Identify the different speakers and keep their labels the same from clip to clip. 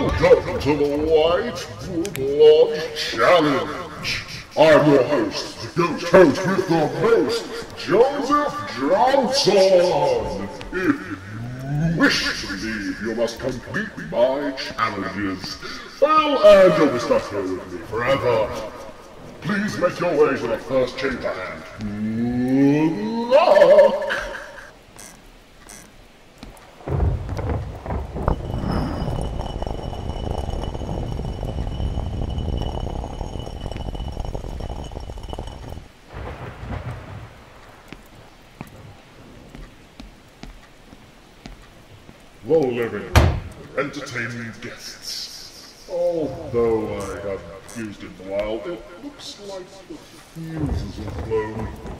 Speaker 1: Welcome to the Whitewood Lodge Challenge. I'm your host, the ghost host with the most, Joseph Johnson. If you wish to leave, you must complete my challenges. Well, and you'll be stuck here with me forever. Please make your way to the first chamber and Low living, entertaining guests. Although I haven't used it in a while, it looks like the fuses have blown.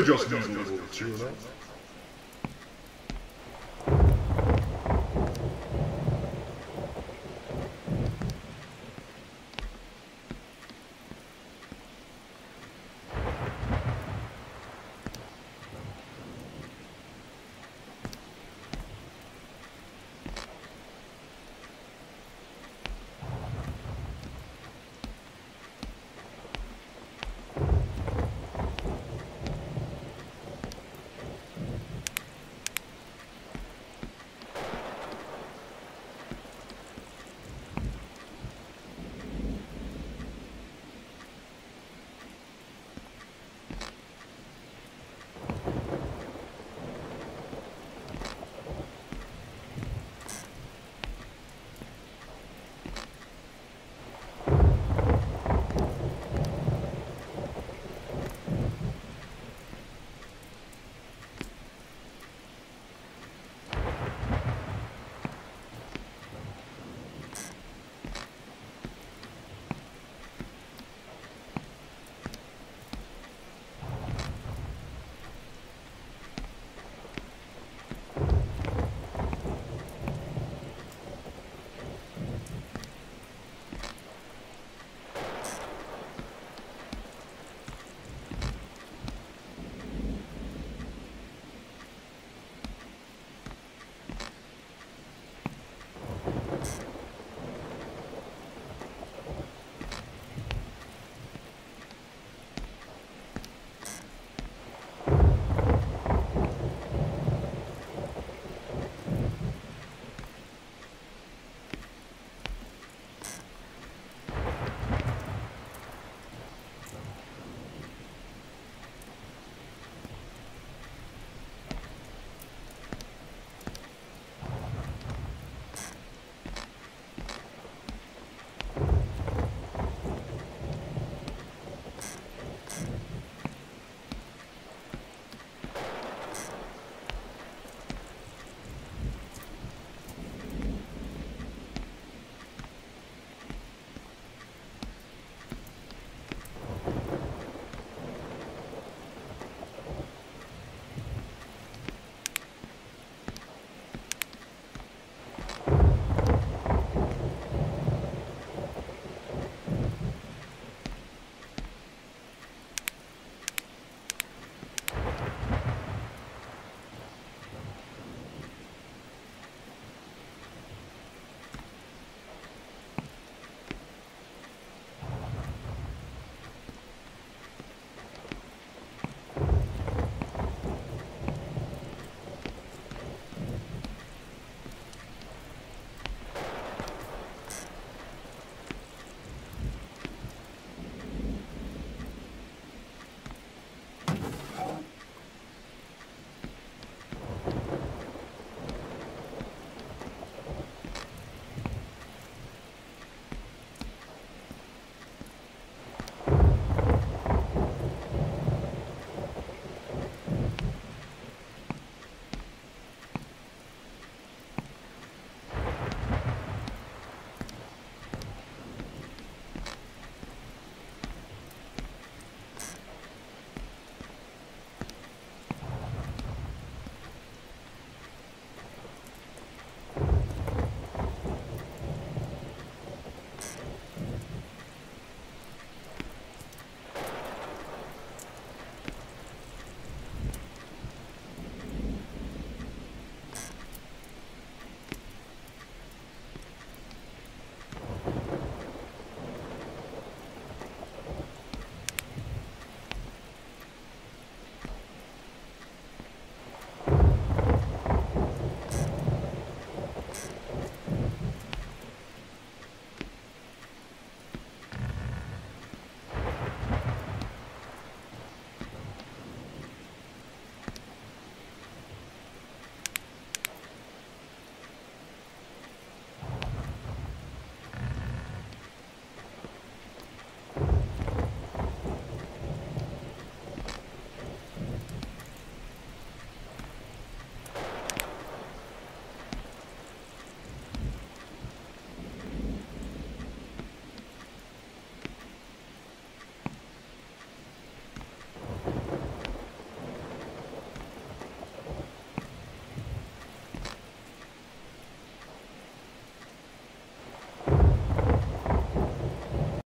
Speaker 1: Adjust these a little, tune up.